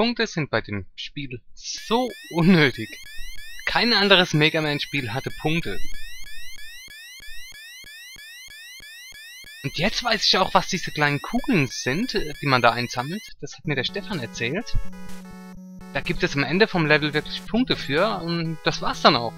Punkte sind bei dem Spiel so unnötig. Kein anderes Mega Man-Spiel hatte Punkte. Und jetzt weiß ich auch, was diese kleinen Kugeln sind, äh, die man da einsammelt. Das hat mir der Stefan erzählt. Da gibt es am Ende vom Level wirklich Punkte für und das war's dann auch.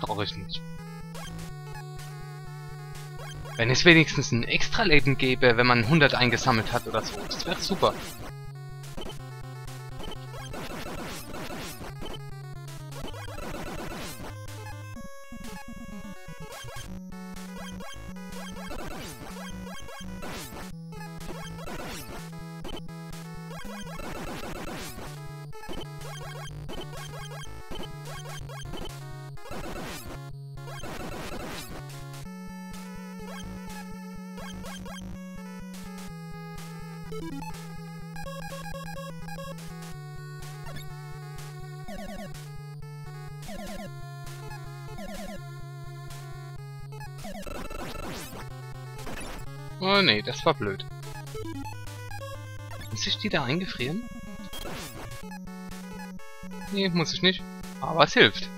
Brauche ich nicht. Wenn es wenigstens ein Extra-Leben gäbe, wenn man 100 eingesammelt hat oder so, das wäre super. Oh nee, das war blöd. Muss ich die da eingefrieren? Nee, muss ich nicht. Aber es hilft.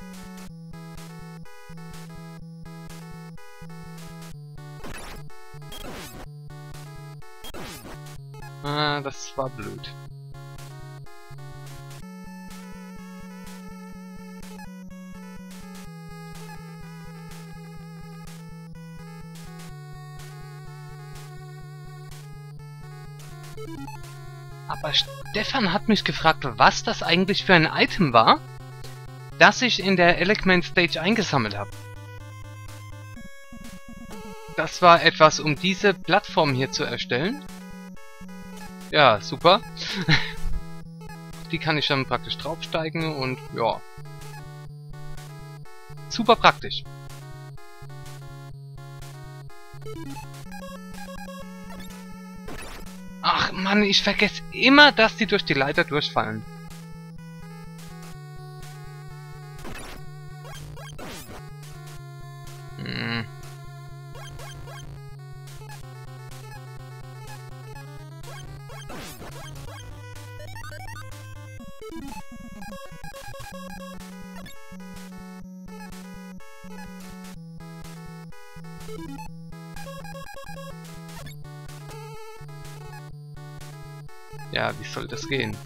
Aber Stefan hat mich gefragt, was das eigentlich für ein Item war, das ich in der Electman Stage eingesammelt habe. Das war etwas, um diese Plattform hier zu erstellen. Ja, super. Die kann ich dann praktisch draufsteigen und ja. Super praktisch. Mann, ich vergesse immer, dass die durch die Leiter durchfallen. Hm. Ja, wie soll das gehen?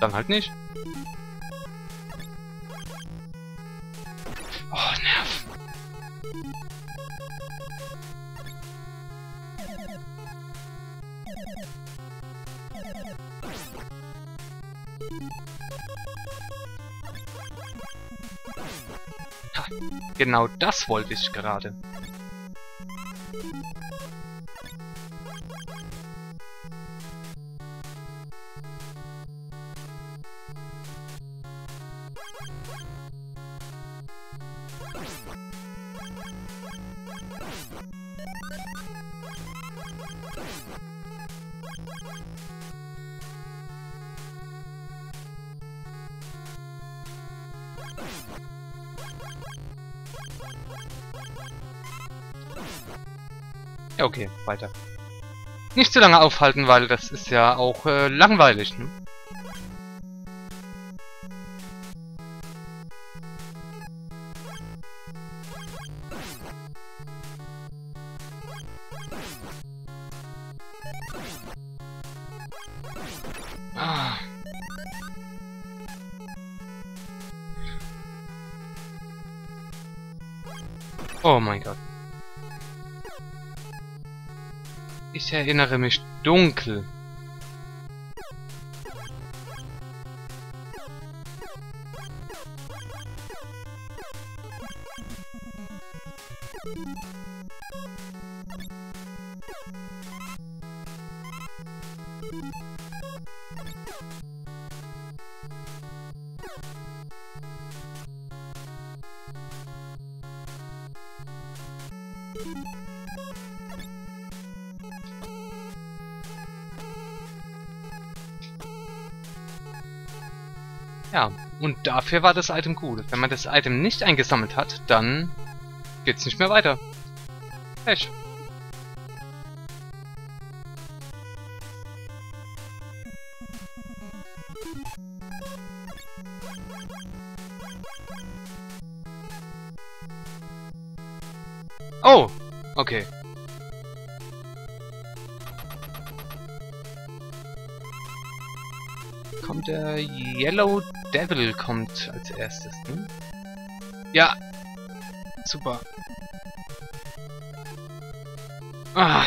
Dann halt nicht. Oh, Nerv. Ha, genau das wollte ich gerade. Weiter. Nicht zu lange aufhalten, weil das ist ja auch äh, langweilig, ne? Erinnere mich dunkel. Ja, und dafür war das Item gut. Wenn man das Item nicht eingesammelt hat, dann geht's nicht mehr weiter. Pech. Oh, okay. Kommt der Yellow Devil kommt als erstes, ne? Ja. Super. Ah.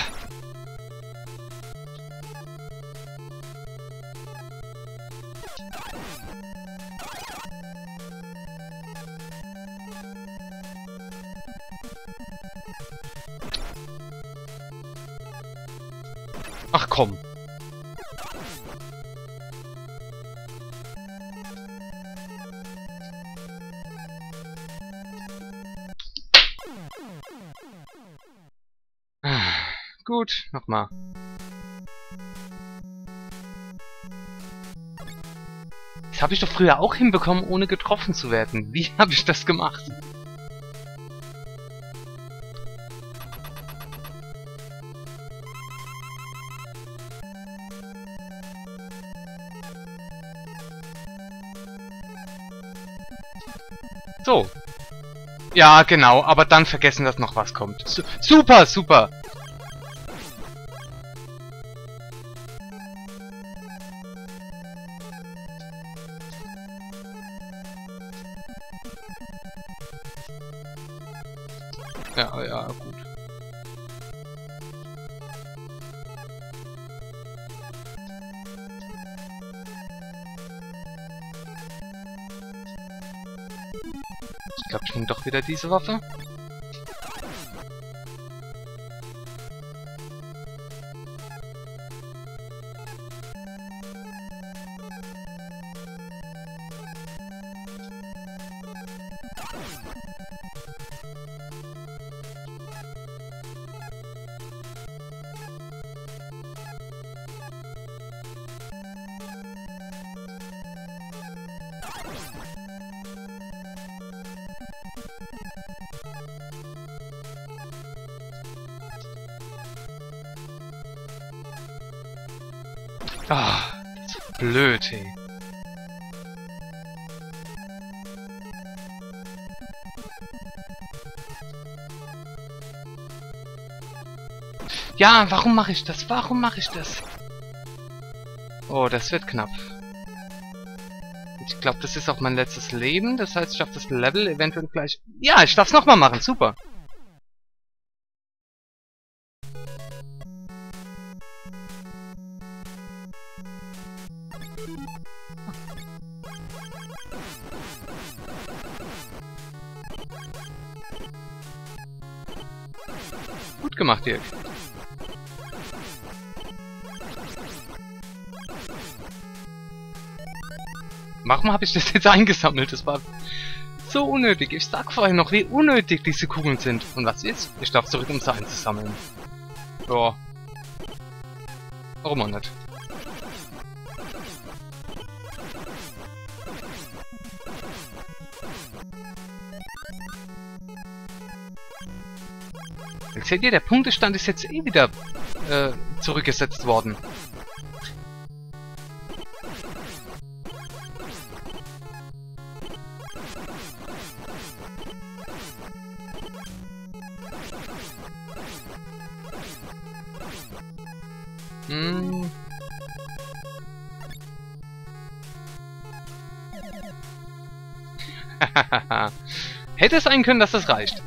Gut, nochmal. Das habe ich doch früher auch hinbekommen, ohne getroffen zu werden. Wie habe ich das gemacht? So. Ja, genau, aber dann vergessen, dass noch was kommt. Su super, super. Ja, ja, gut. Ich glaube, ich nehme doch wieder diese Waffe. Ah, blöd, hey. Ja, warum mache ich das? Warum mache ich das? Oh, das wird knapp. Ich glaube, das ist auch mein letztes Leben. Das heißt, ich schaffe das Level eventuell gleich... Ja, ich darf es nochmal machen. Super. Gut gemacht, Dirk. Warum habe ich das jetzt eingesammelt? Das war so unnötig. Ich sag vorhin noch, wie unnötig diese Kugeln sind. Und was jetzt? Ich darf zurück, um sie einzusammeln. Ja. Warum auch nicht? Jetzt seht ihr, der Punktestand ist jetzt eh wieder äh, zurückgesetzt worden. Hm. Hätte es sein können, dass das reicht.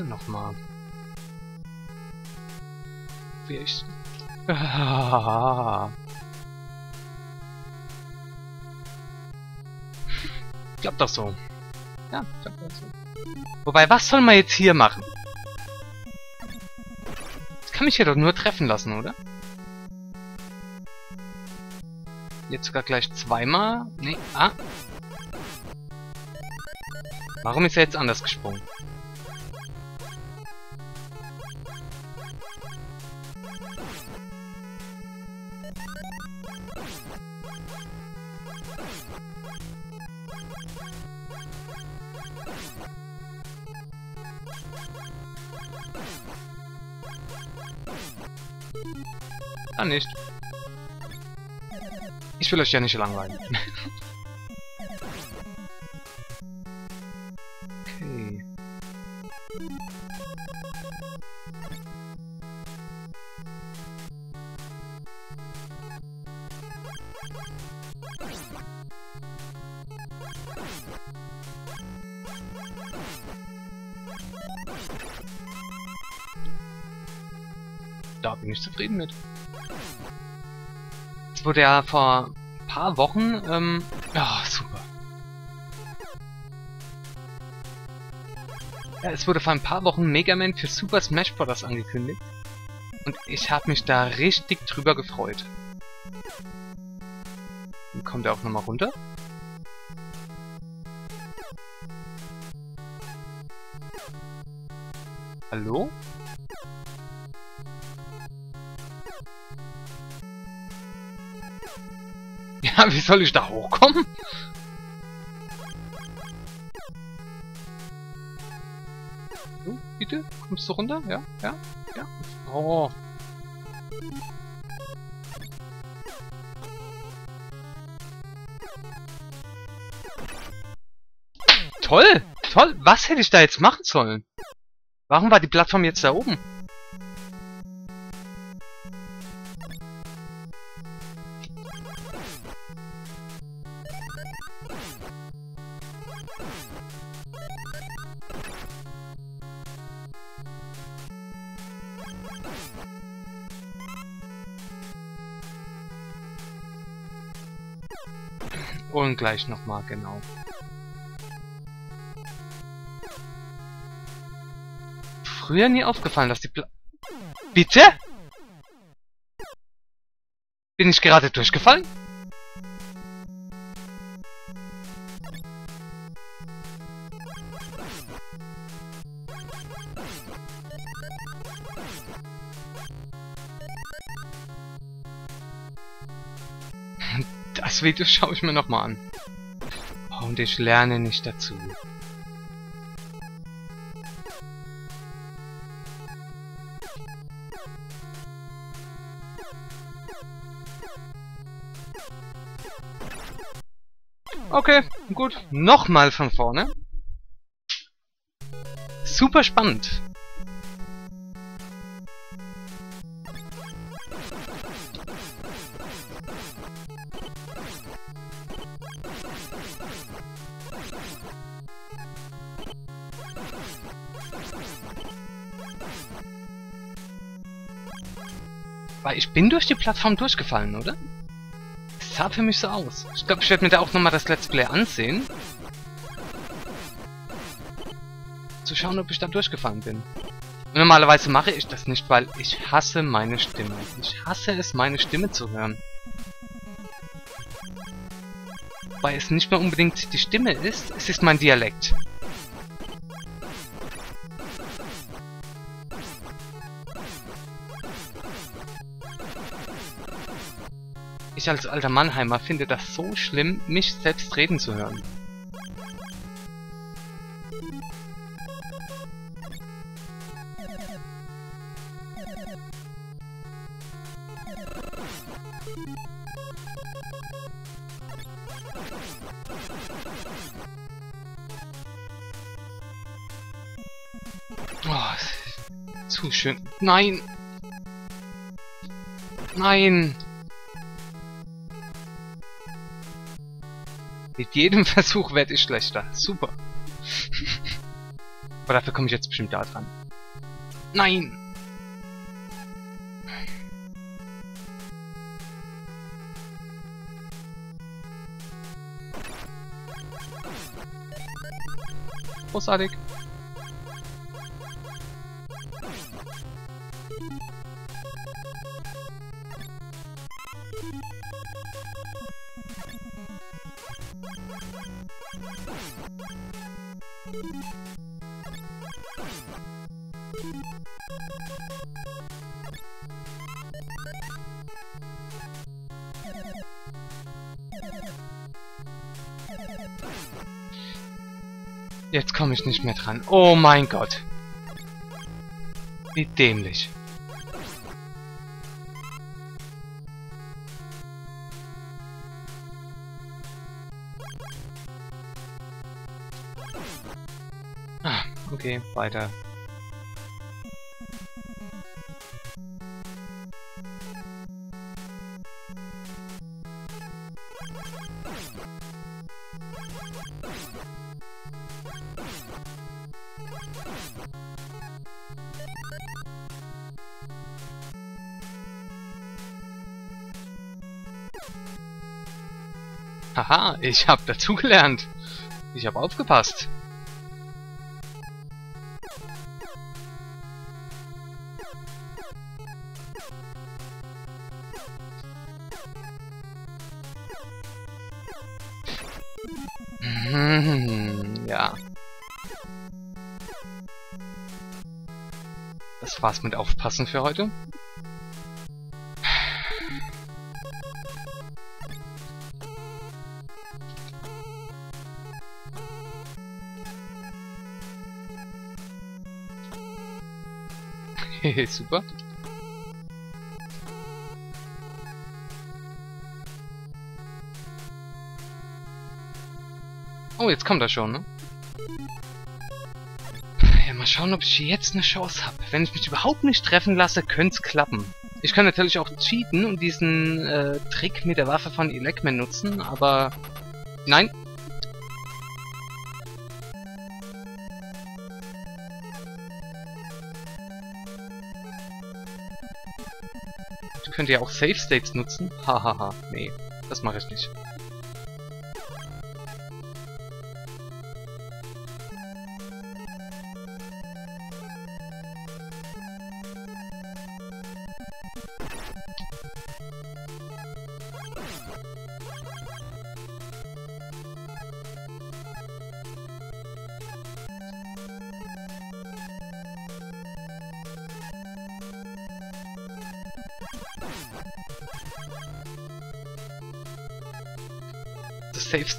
Kannst du noch mal? Wie ich... Ah. Klappt doch so. Ja, klappt doch so. Wobei, was soll man jetzt hier machen? Das kann mich hier doch nur treffen lassen, oder? Jetzt sogar gleich zweimal. Nee, ah. Warum ist er jetzt anders gesprungen? Ah, nicht. Ich will euch ja nicht langweilen. Da bin ich zufrieden mit. Es wurde ja vor ein paar Wochen, ähm, ja, super. Ja, es wurde vor ein paar Wochen Mega Man für Super Smash Bros. angekündigt. Und ich habe mich da richtig drüber gefreut. Dann kommt er auch nochmal runter. Hallo? Ja, wie soll ich da hochkommen? So, bitte? Kommst du runter? Ja? Ja? Ja? Oh. Toll! Toll! Was hätte ich da jetzt machen sollen? Warum war die Plattform jetzt da oben? Und gleich nochmal, genau. Früher nie aufgefallen, dass die Pla Bitte? Bin ich gerade durchgefallen? Das Video schaue ich mir nochmal an. Und ich lerne nicht dazu. Okay, gut. Nochmal von vorne. Super spannend. Bin durch die Plattform durchgefallen, oder? Es sah für mich so aus. Ich glaube, ich werde mir da auch nochmal das Let's Play ansehen. Zu schauen, ob ich da durchgefallen bin. Normalerweise mache ich das nicht, weil ich hasse meine Stimme. Ich hasse es, meine Stimme zu hören. Weil es nicht mehr unbedingt die Stimme ist, es ist mein Dialekt. Ich als alter Mannheimer finde das so schlimm, mich selbst reden zu hören. Oh, zu schön. Nein! Nein! Mit jedem Versuch werde ich schlechter. Super. Aber dafür komme ich jetzt bestimmt da dran. Nein! Großartig. Jetzt komme ich nicht mehr dran. Oh mein Gott. Wie dämlich. Okay, weiter. Haha, ich hab dazugelernt. Ich hab aufgepasst. Aufpassen für heute. Super. Oh, jetzt kommt er schon, ne? Ja, schauen, ob ich jetzt eine Chance habe. Wenn ich mich überhaupt nicht treffen lasse, könnte es klappen. Ich kann natürlich auch cheaten und diesen äh, Trick mit der Waffe von Elecman nutzen, aber... Nein, könnt ihr auch Safe States nutzen. Hahaha, nee, das mache ich nicht.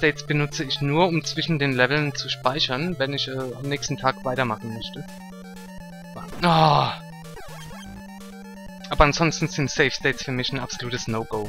States benutze ich nur, um zwischen den Leveln zu speichern, wenn ich äh, am nächsten Tag weitermachen möchte. Oh. Aber ansonsten sind Save States für mich ein absolutes No-Go.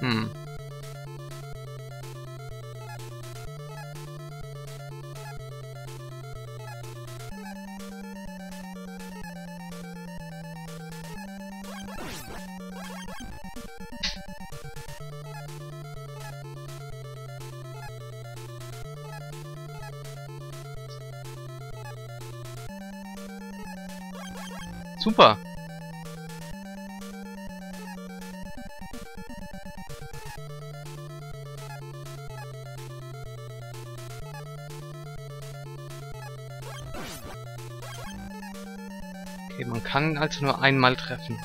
Hm. Super. Okay, man kann also nur einmal treffen.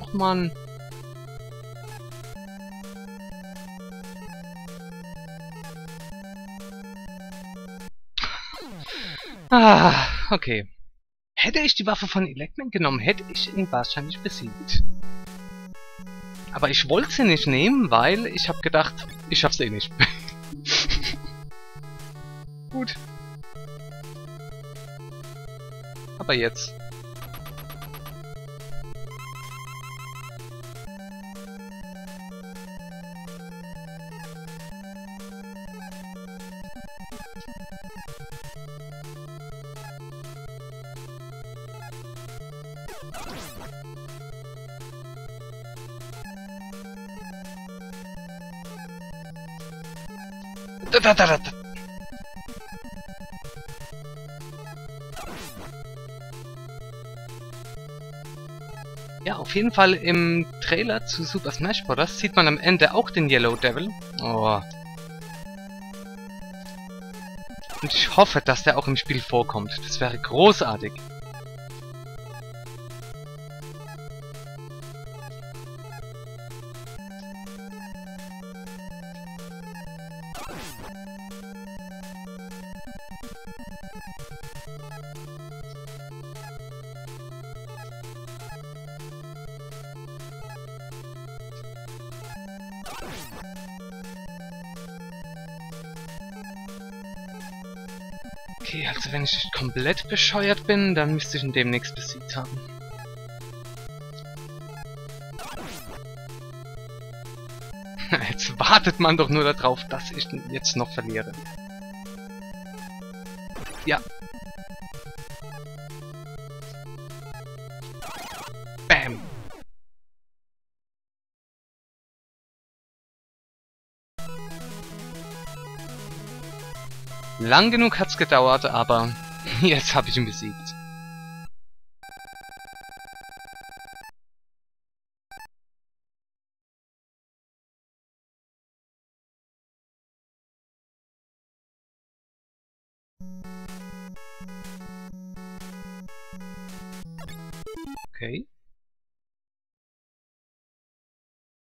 Och man. Ah, okay. Hätte ich die Waffe von Electman genommen, hätte ich ihn wahrscheinlich besiegt. Aber ich wollte sie nicht nehmen, weil ich habe gedacht, ich schaff's eh nicht. Gut. Aber jetzt. Da, da, da, da. Ja, auf jeden Fall im Trailer zu Super Smash Bros. sieht man am Ende auch den Yellow Devil. Oh. Und ich hoffe, dass der auch im Spiel vorkommt. Das wäre großartig. Komplett bescheuert bin, dann müsste ich ihn demnächst besiegt haben. Jetzt wartet man doch nur darauf, dass ich ihn jetzt noch verliere. Ja. Bam. Lang genug hat's gedauert, aber jetzt habe ich ihn besiegt.